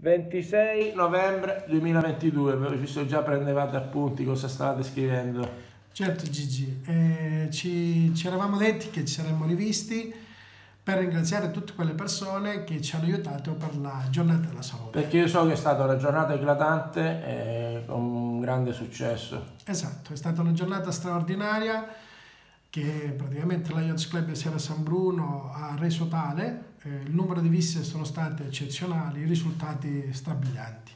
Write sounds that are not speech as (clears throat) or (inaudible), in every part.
26 novembre 2022, vi visto già prendevate appunti cosa stavate scrivendo. Certo Gigi, eh, ci, ci eravamo detti che ci saremmo rivisti per ringraziare tutte quelle persone che ci hanno aiutato per la giornata della salute. Perché io so che è stata una giornata eclatante e con un grande successo. Esatto, è stata una giornata straordinaria che praticamente Lions Club Sierra San Bruno ha reso tale, eh, il numero di visite sono state eccezionali, i risultati strabilianti.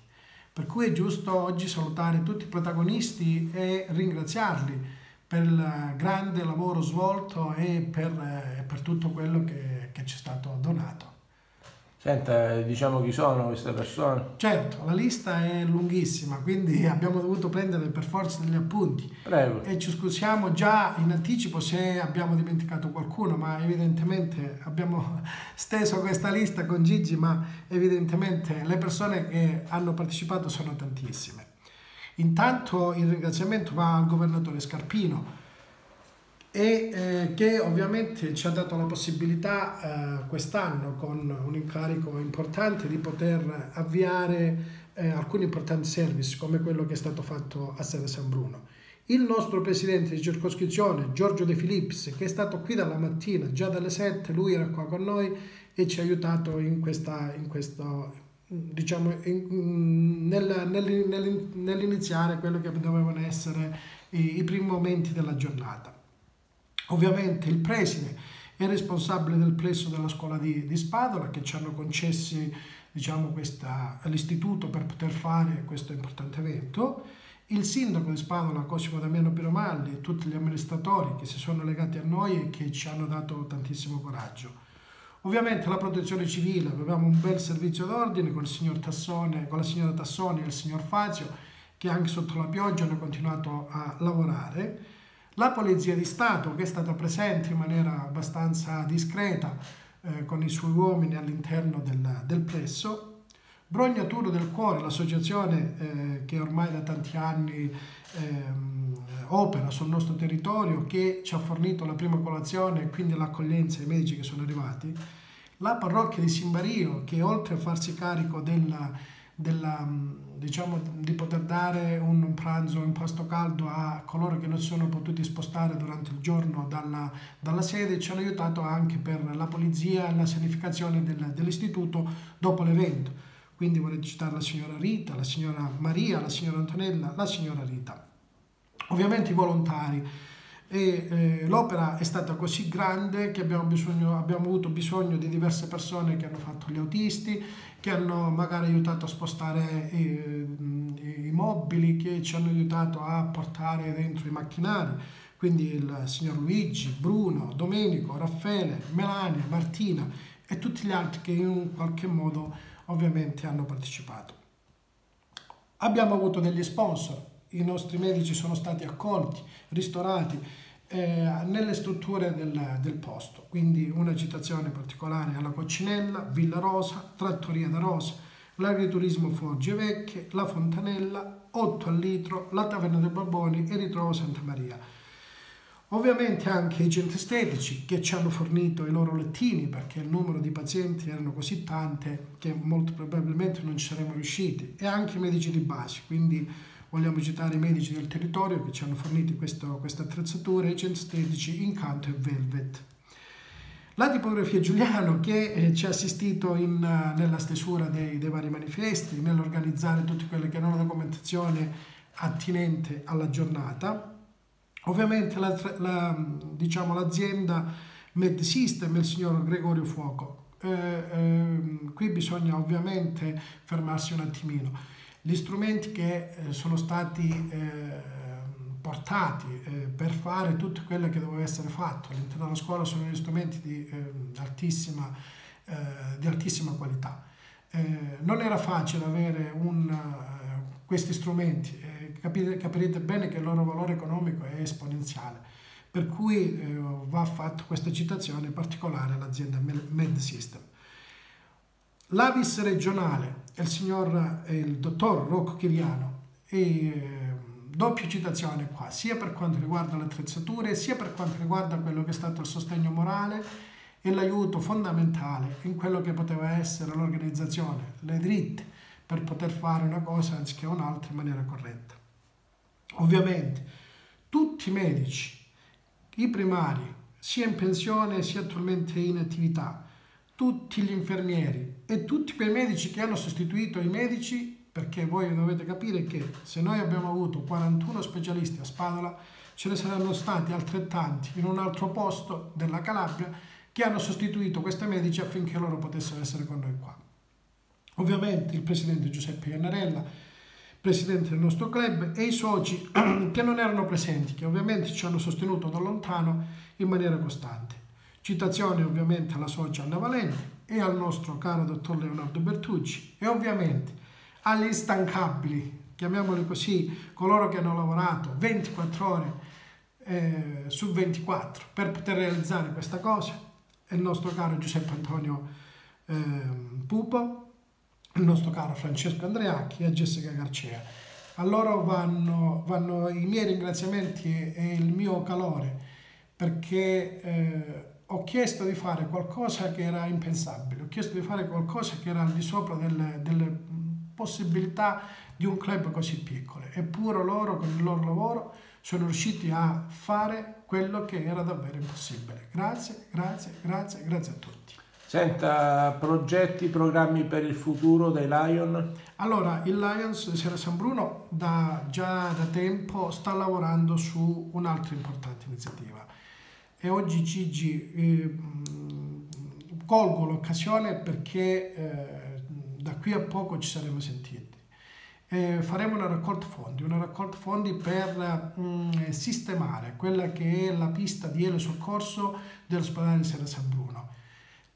Per cui è giusto oggi salutare tutti i protagonisti e ringraziarli per il grande lavoro svolto e per, eh, per tutto quello che, che ci è stato donato. Senta, diciamo chi sono queste persone? Certo, la lista è lunghissima, quindi (laughs) abbiamo dovuto prendere per forza degli appunti. Prego. E ci scusiamo già in anticipo se abbiamo dimenticato qualcuno, ma evidentemente abbiamo (laughs) steso questa lista con Gigi, ma evidentemente le persone che hanno partecipato sono tantissime. Intanto il ringraziamento va al governatore Scarpino, e eh, che ovviamente ci ha dato la possibilità eh, quest'anno con un incarico importante di poter avviare eh, alcuni importanti service come quello che è stato fatto a Sede San Bruno. Il nostro presidente di circoscrizione Giorgio De Filipps che è stato qui dalla mattina, già dalle 7, lui era qua con noi e ci ha aiutato in, questa, in questo, diciamo, nel, nel, nell'iniziare quello che dovevano essere i, i primi momenti della giornata. Ovviamente il preside è responsabile del plesso della scuola di, di Spadola che ci hanno concessi diciamo, l'istituto per poter fare questo importante evento, il sindaco di Spadola Cosimo Damiano Piromalli e tutti gli amministratori che si sono legati a noi e che ci hanno dato tantissimo coraggio. Ovviamente la protezione civile, avevamo un bel servizio d'ordine con, con la signora Tassone e il signor Fazio che anche sotto la pioggia hanno continuato a lavorare la Polizia di Stato che è stata presente in maniera abbastanza discreta eh, con i suoi uomini all'interno del, del plesso, Brognaturo del Cuore, l'associazione eh, che ormai da tanti anni eh, opera sul nostro territorio, che ci ha fornito la prima colazione e quindi l'accoglienza ai medici che sono arrivati, la parrocchia di Simbario che oltre a farsi carico della della, diciamo, di poter dare un pranzo, un pasto caldo a coloro che non si sono potuti spostare durante il giorno dalla, dalla sede, ci hanno aiutato anche per la polizia e la sanificazione del, dell'istituto dopo l'evento. Quindi vorrei citare la signora Rita, la signora Maria, la signora Antonella, la signora Rita. Ovviamente i volontari. E, eh, l'opera è stata così grande che abbiamo, bisogno, abbiamo avuto bisogno di diverse persone che hanno fatto gli autisti, che hanno magari aiutato a spostare i, i mobili, che ci hanno aiutato a portare dentro i macchinari, quindi il signor Luigi, Bruno, Domenico, Raffaele, Melania, Martina e tutti gli altri che in qualche modo ovviamente hanno partecipato. Abbiamo avuto degli sponsor, i nostri medici sono stati accolti, ristorati, eh, nelle strutture del, del, posto. Quindi una citazione particolare alla Coccinella, Villa Rosa, Trattoria da Rosa, l'agriturismo Forge Vecchie, la Fontanella, 8 al litro, la Taverna dei Barboni e Ritrovo Santa Maria. Ovviamente anche i centri estetici che ci hanno fornito i loro lettini perché il numero di pazienti erano così tante che molto probabilmente non ci saremmo riusciti e anche i medici di base, quindi Vogliamo citare i medici del territorio che ci hanno fornito questo, queste attrezzature, i centri estetici Incanto e Velvet. La tipografia Giuliano che eh, ci ha assistito in, uh, nella stesura dei, dei, vari manifesti, nell'organizzare tutte quelle che erano documentazione attinente alla giornata. Ovviamente la, la, diciamo, l'azienda Med System il signor Gregorio Fuoco. Eh, eh, qui bisogna ovviamente fermarsi un attimino gli strumenti che eh, sono stati eh, portati eh, per fare tutto quello che doveva essere fatto all'interno della scuola sono gli strumenti di, altissima, di altissima, qualità. non era facile avere un, questi strumenti, capirete bene che il loro valore economico è esponenziale, per cui va fatta questa citazione particolare all'azienda Med System. L'Avis regionale il signor, è il dottor Rocco Chiriano e eh, doppia citazione qua, sia per quanto riguarda le attrezzature, sia per quanto riguarda quello che è stato il sostegno morale e l'aiuto fondamentale in quello che poteva essere l'organizzazione, le dritte, per poter fare una cosa anziché un'altra in maniera corretta. Ovviamente tutti i medici, i primari, sia in pensione sia attualmente in attività, tutti gli infermieri e tutti quei medici che hanno sostituito i medici, perché voi dovete capire che se noi abbiamo avuto 41 specialisti a Spadola, ce ne saranno stati altrettanti in un altro posto della Calabria che hanno sostituito questi medici affinché loro potessero essere con noi qua. Ovviamente il presidente Giuseppe Iannarella, presidente del nostro club, e i soci (clears throat) che non erano presenti, che ovviamente ci hanno sostenuto da lontano in maniera costante. Citazione ovviamente alla socia Anna Valenti e al nostro caro dottor Leonardo Bertucci e ovviamente agli instancabili, chiamiamoli così, coloro che hanno lavorato 24 ore eh, su 24 per poter realizzare questa cosa, il nostro caro Giuseppe Antonio eh, Pupo, il nostro caro Francesco Andreacchi e Jessica Garcea. A loro vanno, vanno i miei ringraziamenti e il mio calore perché eh, ho chiesto di fare qualcosa che era impensabile, ho chiesto di fare qualcosa che era al di sopra delle, delle possibilità di un club così piccolo. Eppure loro con il loro lavoro sono riusciti a fare quello che era davvero impossibile. Grazie, grazie, grazie, grazie a tutti. Senta, progetti, programmi per il futuro dei Lion? Allora, il Lions Sera San Bruno da, già da tempo sta lavorando su un'altra importante iniziativa e oggi Gigi eh, colgo l'occasione perché eh, da qui a poco ci saremo sentiti. Eh, faremo una raccolta fondi, una raccolta fondi per mh, mm, sistemare quella che è la pista di ele soccorso dell'ospedale Sera San Bruno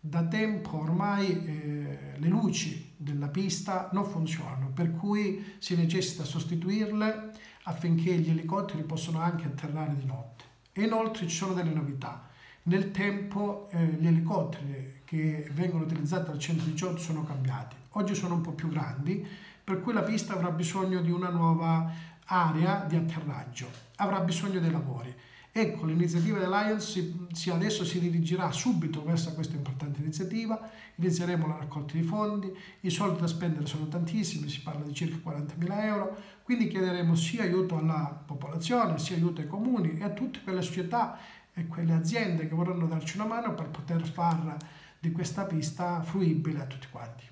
da tempo ormai eh, le luci della pista non funzionano, per cui si necessita sostituirle affinché gli elicotteri possano anche atterrare di notte. Inoltre ci sono delle novità. Nel tempo eh, gli elicotteri che vengono utilizzati dal 118 sono cambiati. Oggi sono un po' più grandi, per cui la pista avrà bisogno di una nuova area di atterraggio, avrà bisogno dei lavori. Ecco, l'iniziativa dell'Alliance si, adesso si dirigerà subito verso questa importante iniziativa, inizieremo la raccolta di fondi, i soldi da spendere sono tantissimi, si parla di circa 40.000 euro, quindi chiederemo sia aiuto alla popolazione, sia aiuto ai comuni e a tutte quelle società e quelle aziende che vorranno darci una mano per poter far di questa pista fruibile a tutti quanti.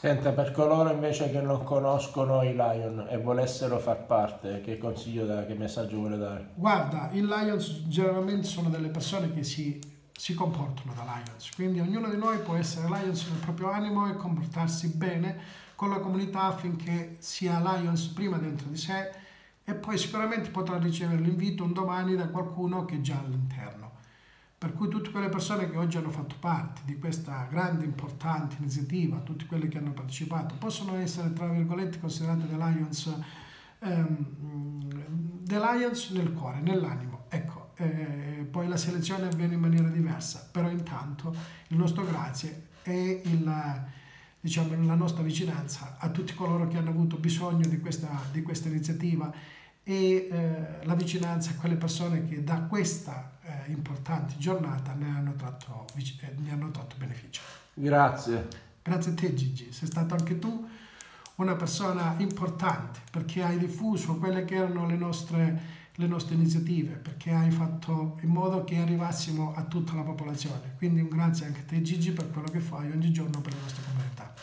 Senta, per coloro invece che non conoscono i Lion e volessero far parte, che consiglio da, che messaggio vuole dare? Guarda, i Lions generalmente sono delle persone che si, si comportano da Lions, quindi ognuno di noi può essere Lions nel proprio animo e comportarsi bene con la comunità affinché sia Lions prima dentro di sé e poi sicuramente potrà ricevere l'invito un domani da qualcuno che è già all'interno. Per cui tutte quelle persone che oggi hanno fatto parte di questa grande, importante iniziativa, tutti quelli che hanno partecipato, possono essere, tra virgolette, considerate The Lions, ehm, nel cuore, nell'animo. Ecco, eh, poi la selezione avviene in maniera diversa, però intanto il nostro grazie e il, diciamo, la nostra vicinanza a tutti coloro che hanno avuto bisogno di questa, di questa iniziativa e eh, la vicinanza a quelle persone che da questa eh, importante giornata ne hanno, tratto, eh, ne hanno tratto beneficio. Grazie. Grazie a te Gigi, sei stato anche tu una persona importante perché hai diffuso quelle che erano le nostre, le nostre iniziative, perché hai fatto in modo che arrivassimo a tutta la popolazione. Quindi un grazie anche a te Gigi per quello che fai ogni giorno per la nostra comunità.